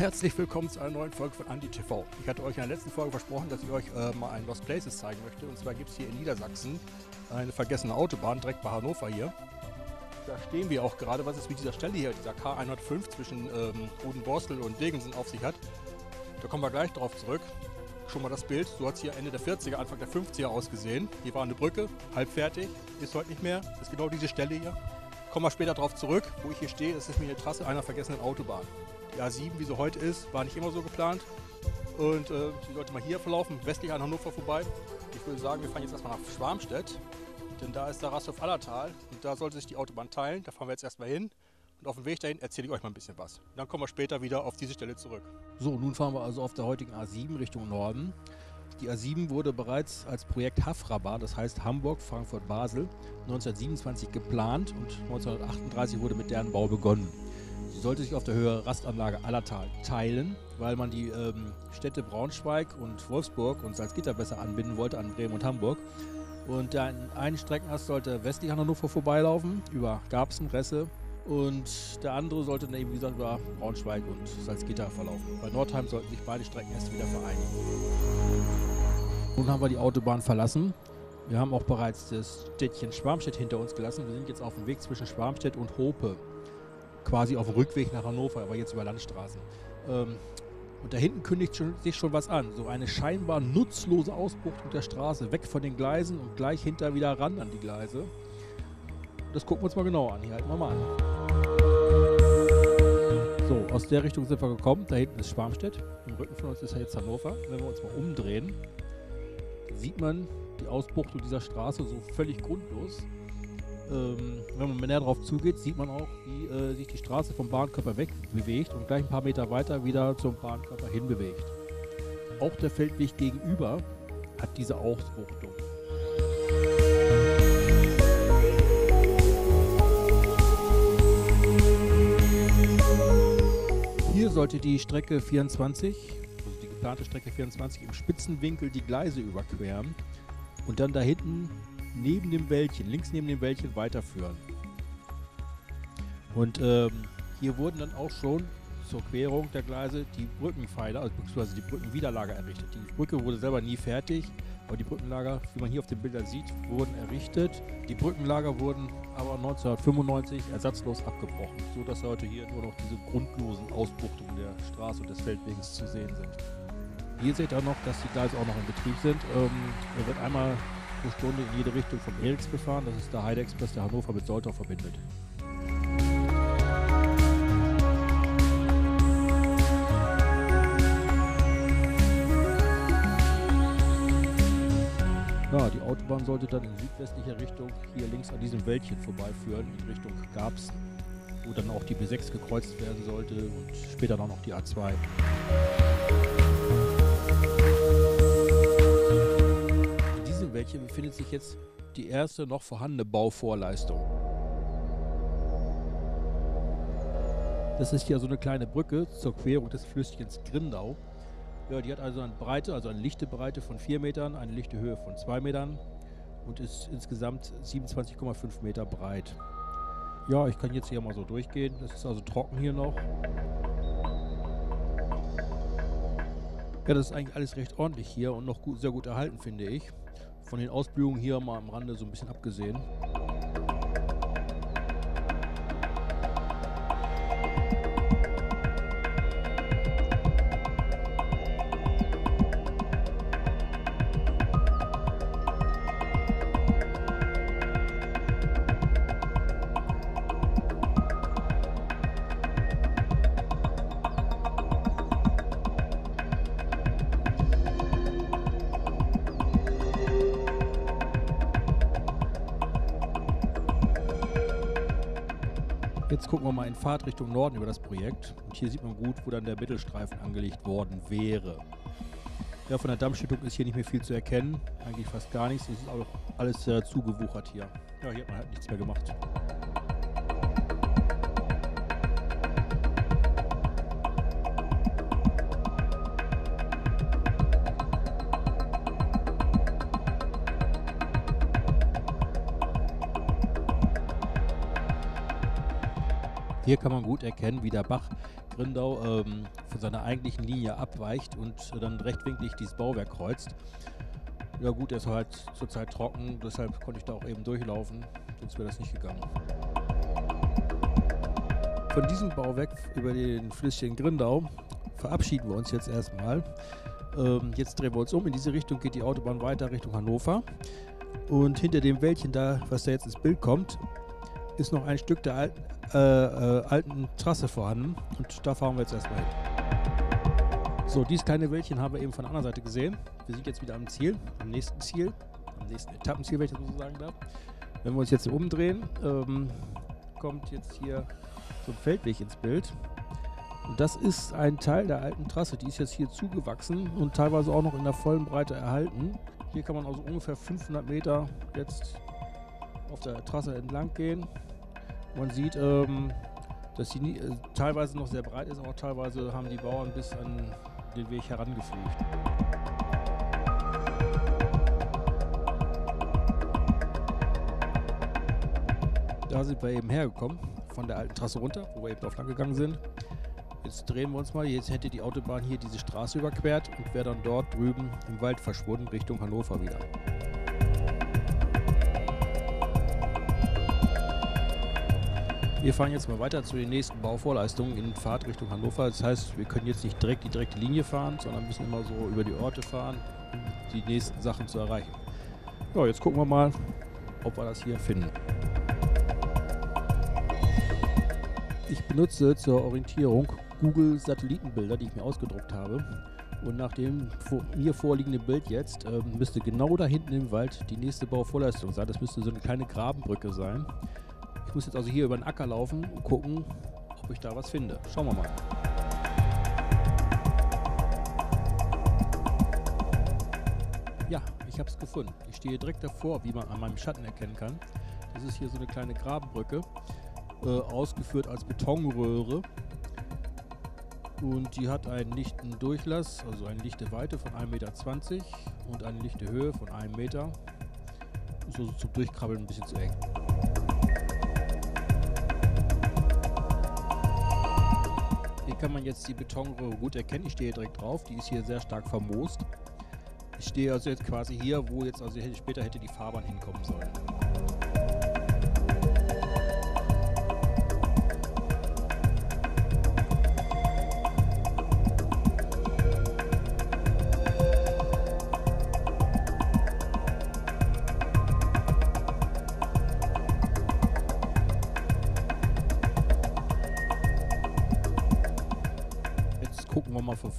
Herzlich willkommen zu einer neuen Folge von Andi TV. Ich hatte euch in der letzten Folge versprochen, dass ich euch äh, mal ein Lost Places zeigen möchte. Und zwar gibt es hier in Niedersachsen eine vergessene Autobahn direkt bei Hannover hier. Da stehen wir auch gerade, was es mit dieser Stelle hier, dieser K105 zwischen ähm, Boden-Borstel und Degensen auf sich hat. Da kommen wir gleich drauf zurück. Schon mal das Bild, so hat es hier Ende der 40er, Anfang der 50er ausgesehen. Hier war eine Brücke, halb fertig, ist heute nicht mehr. Das ist genau diese Stelle hier. Kommen wir später drauf zurück. Wo ich hier stehe, ist mir eine Trasse einer vergessenen Autobahn. Die A7, wie sie heute ist, war nicht immer so geplant. Und äh, die sollte mal hier verlaufen, westlich an Hannover vorbei. Ich würde sagen, wir fahren jetzt erstmal nach Schwarmstedt. Denn da ist der Rasthof Allertal und da sollte sich die Autobahn teilen. Da fahren wir jetzt erstmal hin. Und auf dem Weg dahin erzähle ich euch mal ein bisschen was. Und dann kommen wir später wieder auf diese Stelle zurück. So, nun fahren wir also auf der heutigen A7 Richtung Norden. Die A7 wurde bereits als Projekt Hafraba, das heißt Hamburg, Frankfurt, Basel, 1927 geplant und 1938 wurde mit deren Bau begonnen. Sie sollte sich auf der Höhe Rastanlage Allertal teilen, weil man die ähm, Städte Braunschweig und Wolfsburg und Salzgitter besser anbinden wollte an Bremen und Hamburg. Und der einen Streckenast sollte westlich an Hannover vorbeilaufen, über Garbsen, Resse. Und der andere sollte dann eben, wie gesagt, über Braunschweig und Salzgitter verlaufen. Bei Nordheim sollten sich beide Streckenäste wieder vereinigen. Nun haben wir die Autobahn verlassen. Wir haben auch bereits das Städtchen Schwarmstedt hinter uns gelassen. Wir sind jetzt auf dem Weg zwischen Schwarmstedt und Hope. Quasi auf dem Rückweg nach Hannover, aber jetzt über Landstraßen. Ähm, und da hinten kündigt schon, sich schon was an. So eine scheinbar nutzlose Ausbuchtung der Straße, weg von den Gleisen und gleich hinter wieder ran an die Gleise. Das gucken wir uns mal genau an. Hier halten wir mal an. So, aus der Richtung sind wir gekommen. Da hinten ist Schwarmstedt. Im Rücken von uns ist jetzt Hannover. Wenn wir uns mal umdrehen, sieht man die Ausbuchtung dieser Straße so völlig grundlos. Ähm, wenn man näher drauf zugeht, sieht man auch, wie äh, sich die Straße vom Bahnkörper weg bewegt und gleich ein paar Meter weiter wieder zum Bahnkörper hinbewegt. Auch der Feldweg gegenüber hat diese Ausbuchtung. Hier sollte die Strecke 24, also die geplante Strecke 24, im Spitzenwinkel die Gleise überqueren und dann da hinten neben dem Wäldchen, links neben dem Wäldchen weiterführen. Und ähm, hier wurden dann auch schon zur Querung der Gleise die Brückenpfeiler, also beziehungsweise die Brückenwiderlager errichtet. Die Brücke wurde selber nie fertig, aber die Brückenlager, wie man hier auf den Bildern sieht, wurden errichtet. Die Brückenlager wurden aber 1995 ersatzlos abgebrochen, sodass heute hier nur noch diese grundlosen Ausbuchtungen der Straße und des Feldweges zu sehen sind. Hier seht ihr noch, dass die Gleise auch noch in Betrieb sind. Ähm, er wird einmal pro Stunde in jede Richtung vom Eriks befahren. Das ist der Heide Express, der Hannover mit Soltau verbindet. Ja, die Autobahn sollte dann in südwestlicher Richtung hier links an diesem Wäldchen vorbeiführen, in Richtung Garbsen, wo dann auch die B6 gekreuzt werden sollte und später dann noch die A2. Wäldchen befindet sich jetzt die erste noch vorhandene Bauvorleistung. Das ist hier so eine kleine Brücke zur Querung des Flüsschens Grindau. Ja, die hat also eine Breite, also eine lichte Breite von 4 Metern, eine lichte Höhe von 2 Metern und ist insgesamt 27,5 Meter breit. Ja, ich kann jetzt hier mal so durchgehen. Das ist also trocken hier noch. Ja, das ist eigentlich alles recht ordentlich hier und noch gut, sehr gut erhalten, finde ich. Von den Ausblühungen hier mal am Rande so ein bisschen abgesehen. Jetzt gucken wir mal in Fahrtrichtung Norden über das Projekt. Und hier sieht man gut, wo dann der Mittelstreifen angelegt worden wäre. Ja, von der Dammschüttung ist hier nicht mehr viel zu erkennen. Eigentlich fast gar nichts. Es ist auch alles äh, zugewuchert hier. Ja, hier hat man halt nichts mehr gemacht. Hier kann man gut erkennen, wie der Bach Grindau ähm, von seiner eigentlichen Linie abweicht und dann rechtwinklig dieses Bauwerk kreuzt. Ja gut, er ist halt zurzeit trocken, deshalb konnte ich da auch eben durchlaufen, sonst wäre das nicht gegangen. Von diesem Bauwerk über den Flüsschen Grindau verabschieden wir uns jetzt erstmal. Ähm, jetzt drehen wir uns um. In diese Richtung geht die Autobahn weiter Richtung Hannover. Und hinter dem Wäldchen da, was da jetzt ins Bild kommt, ist noch ein Stück der alten, äh, äh, alten Trasse vorhanden. Und da fahren wir jetzt erstmal hin. So, dieses kleine Wäldchen haben wir eben von der anderen Seite gesehen. Wir sind jetzt wieder am Ziel, am nächsten Ziel, am nächsten Etappenziel, wenn ich das so sagen darf. Wenn wir uns jetzt umdrehen, ähm, kommt jetzt hier so ein Feldweg ins Bild. Und das ist ein Teil der alten Trasse. Die ist jetzt hier zugewachsen und teilweise auch noch in der vollen Breite erhalten. Hier kann man also ungefähr 500 Meter jetzt auf der Trasse entlang gehen. Man sieht, ähm, dass sie äh, teilweise noch sehr breit ist, aber teilweise haben die Bauern bis an den Weg herangeflügt. Da sind wir eben hergekommen, von der alten Trasse runter, wo wir eben drauf lang gegangen sind. Jetzt drehen wir uns mal. Jetzt hätte die Autobahn hier diese Straße überquert und wäre dann dort drüben im Wald verschwunden Richtung Hannover wieder. Wir fahren jetzt mal weiter zu den nächsten Bauvorleistungen in Fahrt Richtung Hannover. Das heißt, wir können jetzt nicht direkt die direkte Linie fahren, sondern müssen immer so über die Orte fahren, um die nächsten Sachen zu erreichen. Ja, jetzt gucken wir mal, ob wir das hier finden. Ich benutze zur Orientierung Google Satellitenbilder, die ich mir ausgedruckt habe. Und nach dem vor, mir vorliegenden Bild jetzt ähm, müsste genau da hinten im Wald die nächste Bauvorleistung sein. Das müsste so eine kleine Grabenbrücke sein. Ich muss jetzt also hier über den Acker laufen und gucken, ob ich da was finde. Schauen wir mal. Ja, ich habe es gefunden. Ich stehe direkt davor, wie man an meinem Schatten erkennen kann. Das ist hier so eine kleine Grabenbrücke, äh, ausgeführt als Betonröhre. Und die hat einen lichten Durchlass, also eine lichte Weite von 1,20 Meter und eine lichte Höhe von 1 Meter. Ist also zum Durchkrabbeln ein bisschen zu eng. Kann man jetzt die Betonröhre gut erkennen. Ich stehe direkt drauf. Die ist hier sehr stark vermoost. Ich stehe also jetzt quasi hier, wo jetzt also später hätte die Fahrbahn hinkommen sollen.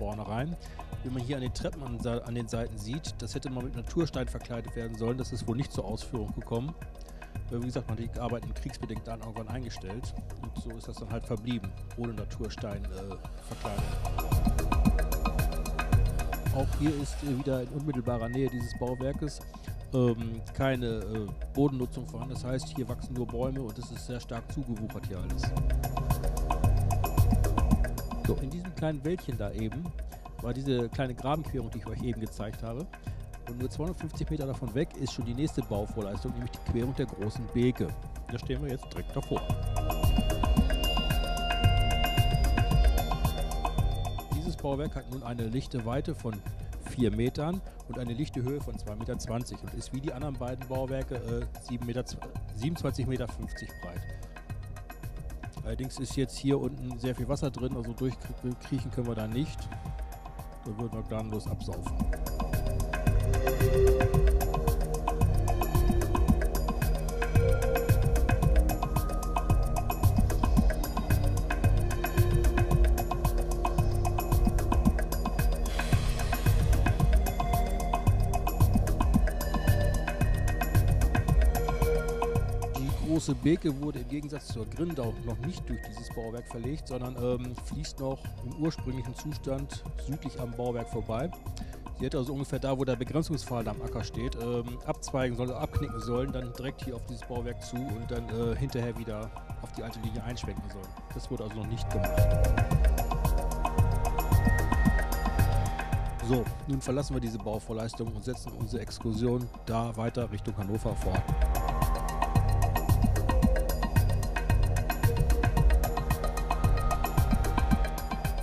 Rein. Wie man hier an den Treppen an, den Seiten sieht, das hätte mal mit Naturstein verkleidet werden sollen. Das ist wohl nicht zur Ausführung gekommen. Wie gesagt, man hat die Arbeit in kriegsbedingt dann irgendwann eingestellt. Und so ist das dann halt verblieben, ohne Naturstein äh, verkleidet. Auch hier ist äh, wieder in unmittelbarer Nähe dieses Bauwerkes ähm, keine äh, Bodennutzung vorhanden. Das heißt, hier wachsen nur Bäume und es ist sehr stark zugewuchert hier alles. So, in diesem kleinen Wäldchen da eben war diese kleine Grabenquerung, die ich euch eben gezeigt habe. Und nur 250 Meter davon weg ist schon die nächste Bauvorleistung, nämlich die Querung der großen Beke. Da stehen wir jetzt direkt davor. Dieses Bauwerk hat nun eine lichte Weite von 4 Metern und eine lichte Höhe von 2,20 Meter und ist wie die anderen beiden Bauwerke äh, 7 Meter, 27,50 Meter breit. Allerdings ist jetzt hier unten sehr viel Wasser drin, also durchkriechen können wir da nicht. Da würden wir gnadenlos absaufen. Große Beke wurde im Gegensatz zur Grindau noch nicht durch dieses Bauwerk verlegt, sondern ähm, fließt noch im ursprünglichen Zustand südlich am Bauwerk vorbei. Sie hätte also ungefähr da, wo der Begrenzungspfahl am Acker steht, ähm, abzweigen sollen, abknicken sollen, dann direkt hier auf dieses Bauwerk zu und dann äh, hinterher wieder auf die alte Linie einschwenken sollen. Das wurde also noch nicht gemacht. So, nun verlassen wir diese Bauvorleistung und setzen unsere Exkursion da weiter Richtung Hannover fort.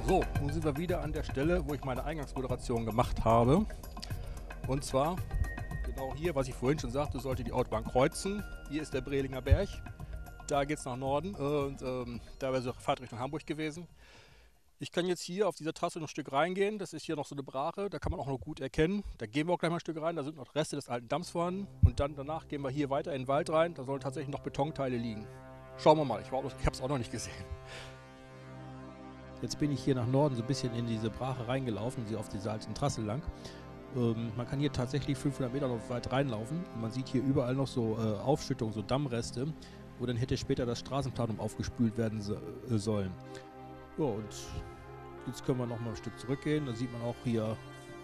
So, nun sind wir wieder an der Stelle, wo ich meine Eingangsmoderation gemacht habe. Und zwar genau hier, was ich vorhin schon sagte, sollte die Autobahn kreuzen. Hier ist der Brelinger Berg. Da geht es nach Norden und ähm, da wäre so Fahrtrichtung Hamburg gewesen. Ich kann jetzt hier auf dieser Trasse noch ein Stück reingehen. Das ist hier noch so eine Brache, da kann man auch noch gut erkennen. Da gehen wir auch gleich mal ein Stück rein, da sind noch Reste des alten Damms vorhanden. Und dann danach gehen wir hier weiter in den Wald rein. Da sollen tatsächlich noch Betonteile liegen. Schauen wir mal, ich, ich habe es auch noch nicht gesehen. Jetzt bin ich hier nach Norden so ein bisschen in diese Brache reingelaufen, sie auf dieser alten Trasse lang. Ähm, man kann hier tatsächlich 500 Meter noch weit reinlaufen. Und man sieht hier überall noch so äh, Aufschüttungen, so Dammreste, wo dann hätte später das Straßenplanum aufgespült werden so, äh, sollen. Ja, und jetzt können wir noch mal ein Stück zurückgehen. Da sieht man auch hier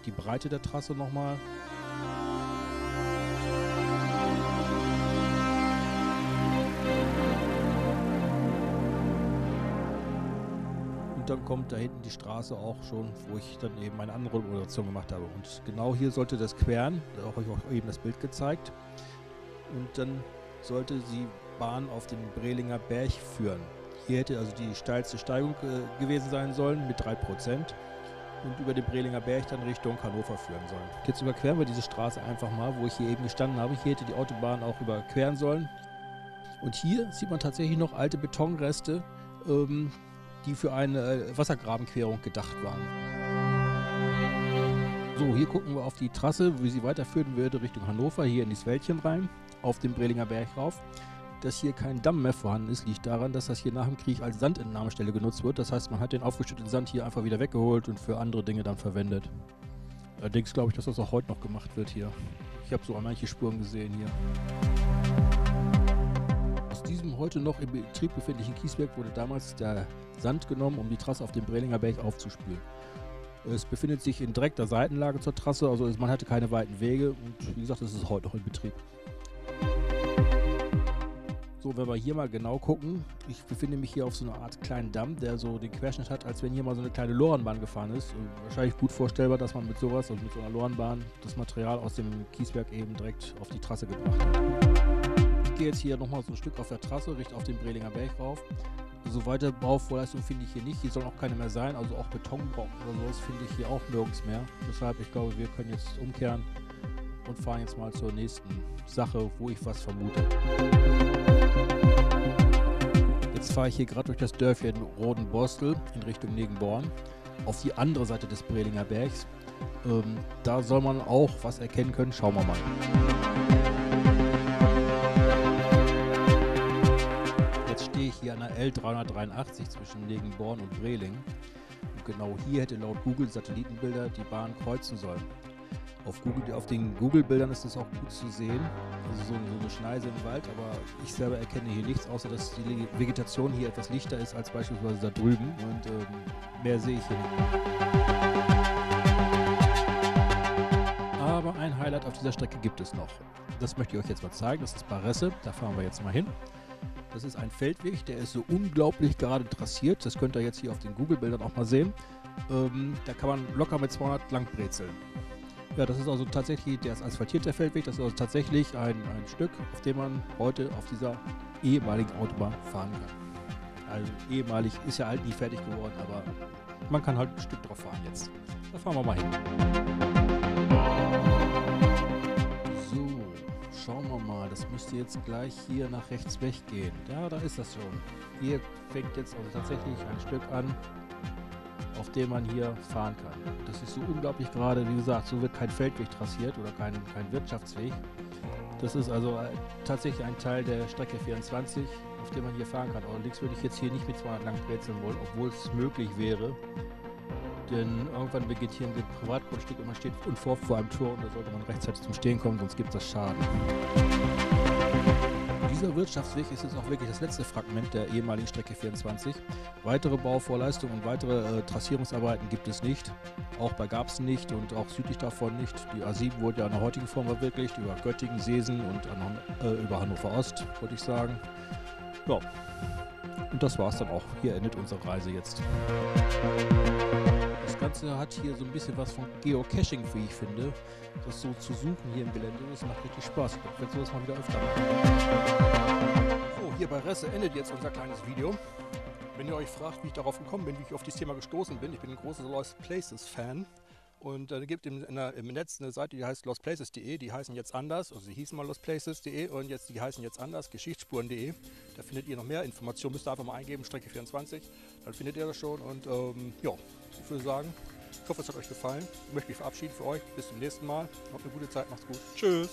die Breite der Trasse nochmal. mal. Und dann kommt da hinten die Straße auch schon, wo ich dann eben meine andere Moderation gemacht habe. Und genau hier sollte das queren, da habe ich auch eben das Bild gezeigt. Und dann sollte die Bahn auf den Brelinger Berg führen. Hier hätte also die steilste Steigung äh, gewesen sein sollen mit 3% und über den Brelinger Berg dann Richtung Hannover führen sollen. Jetzt überqueren wir diese Straße einfach mal, wo ich hier eben gestanden habe. Hier hätte die Autobahn auch überqueren sollen. Und hier sieht man tatsächlich noch alte Betonreste, ähm, die für eine äh, Wassergrabenquerung gedacht waren. So, hier gucken wir auf die Trasse, wie sie weiterführen würde Richtung Hannover, hier in das Wäldchen rein, auf den Brelinger Berg rauf. Dass hier kein Damm mehr vorhanden ist, liegt daran, dass das hier nach dem Krieg als Sandentnahmestelle genutzt wird. Das heißt, man hat den aufgeschütteten Sand hier einfach wieder weggeholt und für andere Dinge dann verwendet. Allerdings glaube ich, dass das auch heute noch gemacht wird hier. Ich habe so manche Spuren gesehen hier heute noch im Betrieb befindlichen Kieswerk wurde damals der Sand genommen, um die Trasse auf dem Brelinger Berg aufzuspülen. Es befindet sich in direkter Seitenlage zur Trasse, also man hatte keine weiten Wege und wie gesagt, es ist heute noch in Betrieb. So, wenn wir hier mal genau gucken, ich befinde mich hier auf so einer Art kleinen Damm, der so den Querschnitt hat, als wenn hier mal so eine kleine Lorenbahn gefahren ist. Und wahrscheinlich gut vorstellbar, dass man mit sowas, also mit so einer Lorenbahn, das Material aus dem Kieswerk eben direkt auf die Trasse gebracht hat gehe jetzt hier nochmal so ein Stück auf der Trasse, richte auf den Brelinger Berg rauf. So weiter Bauvorleistung finde ich hier nicht. Hier soll auch keine mehr sein. Also auch Betonbrocken oder sowas finde ich hier auch nirgends mehr. Deshalb, ich glaube, wir können jetzt umkehren und fahren jetzt mal zur nächsten Sache, wo ich was vermute. Jetzt fahre ich hier gerade durch das Dörfchen Rodenborstel in Richtung Negenborn auf die andere Seite des Brelinger Bergs. Ähm, da soll man auch was erkennen können. Schauen wir mal. Hier an der L383 zwischen Negenborn und Breling. Und genau hier hätte laut Google Satellitenbilder die Bahn kreuzen sollen. Auf, Google, auf den Google-Bildern ist es auch gut zu sehen. Also so, so, eine Schneise im Wald, aber ich selber erkenne hier nichts, außer dass die Vegetation hier etwas lichter ist als beispielsweise da drüben. Und ähm, mehr sehe ich hier nicht. Aber ein Highlight auf dieser Strecke gibt es noch. Das möchte ich euch jetzt mal zeigen. Das ist Baresse. Da fahren wir jetzt mal hin. Das ist ein Feldweg, der ist so unglaublich gerade trassiert. Das könnt ihr jetzt hier auf den Google-Bildern auch mal sehen. Ähm, da kann man locker mit 200 lang brezeln. Ja, das ist also tatsächlich, der ist asphaltiert, der Feldweg. Das ist also tatsächlich ein, ein Stück, auf dem man heute auf dieser ehemaligen Autobahn fahren kann. Also ehemalig ist ja halt nie fertig geworden, aber man kann halt ein Stück drauf fahren jetzt. Da fahren wir mal hin. Schauen wir mal. Das müsste jetzt gleich hier nach rechts weggehen. Ja, da ist das schon. Hier fängt jetzt also tatsächlich ein Stück an, auf dem man hier fahren kann. Das ist so unglaublich gerade. Wie gesagt, so wird kein Feldweg trassiert oder kein, kein Wirtschaftsweg. Das ist also äh, tatsächlich ein Teil der Strecke 24, auf dem man hier fahren kann. Allerdings würde ich jetzt hier nicht mit 200 lang brezeln wollen, obwohl es möglich wäre. Denn irgendwann hier ein Privatgrundstück und man steht und vor, vor einem Tor und da sollte man rechtzeitig zum Stehen kommen, sonst gibt es das Schaden. Dieser Wirtschaftsweg ist jetzt auch wirklich das letzte Fragment der ehemaligen Strecke 24. Weitere Bauvorleistungen und weitere äh, Trassierungsarbeiten gibt es nicht. Auch bei Garbsen nicht und auch südlich davon nicht. Die A7 wurde ja in der heutigen Form verwirklicht, über Göttingen, Seesen und an, äh, über Hannover Ost, würde ich sagen. Ja. Und das war es dann auch. Hier endet unsere Reise jetzt. Ganze hat hier so ein bisschen was von Geocaching, wie ich finde. Das so zu suchen hier im Gelände, das macht richtig Spaß. Ich werde sowas mal wieder öfter machen. So, hier bei Resse endet jetzt unser kleines Video. Wenn ihr euch fragt, wie ich darauf gekommen bin, wie ich auf dieses Thema gestoßen bin, ich bin ein großer Lost Places Fan. Und äh, gibt im, der, im Netz eine Seite, die heißt lostplaces.de, die heißen jetzt anders, also sie hießen mal lostplaces.de und jetzt die heißen jetzt anders, geschichtsspuren.de. Da findet ihr noch mehr Informationen, müsst ihr einfach mal eingeben, Strecke 24, dann findet ihr das schon und ähm, ja, ich würde sagen, ich hoffe, es hat euch gefallen. Ich möchte mich verabschieden für euch. Bis zum nächsten Mal. Habt eine gute Zeit. Macht's gut. Tschüss.